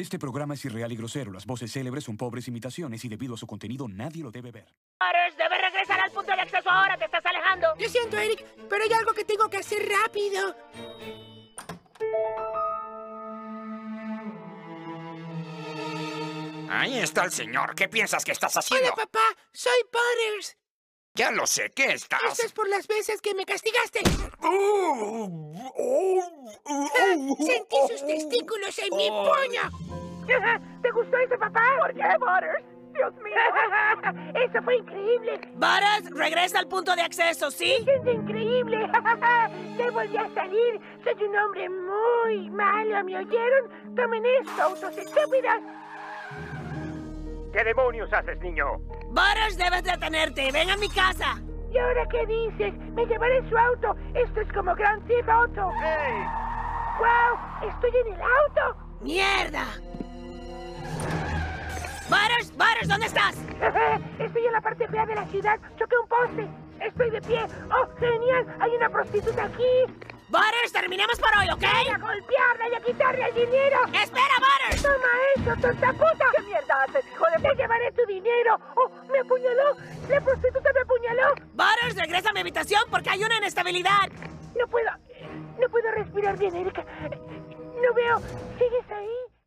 Este programa es irreal y grosero. Las voces célebres son pobres imitaciones y debido a su contenido nadie lo debe ver. Butters, debes regresar al punto de acceso ahora, te estás alejando. Lo siento, Eric, pero hay algo que tengo que hacer rápido. Ahí está el señor. ¿Qué piensas que estás haciendo? Hola, papá. Soy Butters. Ya lo sé. ¿Qué estás? Esto es por las veces que me castigaste. Sentí sus testículos en mi puño. ¿Te gustó eso, papá? ¿Por qué, Butters? Dios mío. Eso fue increíble. Butters, regresa al punto de acceso, ¿sí? Es increíble. Te volví a salir. Soy un hombre muy malo. ¿Me oyeron? Tomen esto, autos estúpidos. ¿Qué demonios haces, niño? Butters, debes detenerte. Ven a mi casa. ¿Y ahora qué dices? Me llevaré su auto. Esto es como Grand Theft Auto. ¡Hey! ¡Wow! ¡Estoy en el auto! ¡Mierda! Butters, ¿dónde estás? Estoy en la parte fea de la ciudad. Choqué un poste. Estoy de pie. ¡Oh, genial! Hay una prostituta aquí. Butters, terminemos por hoy, ¿ok? ¡Voy a golpearla y a quitarle el dinero! ¡Espera, Butters! ¡Toma eso, tonta puta! ¿Qué mierda haces, hijo de...? ¡Te llevaré tu dinero! ¡Oh, me apuñaló! ¡La prostituta me apuñaló! Butters, regresa a mi habitación porque hay una inestabilidad. No puedo... No puedo respirar bien, Erika. No veo... ¿Sigues ahí?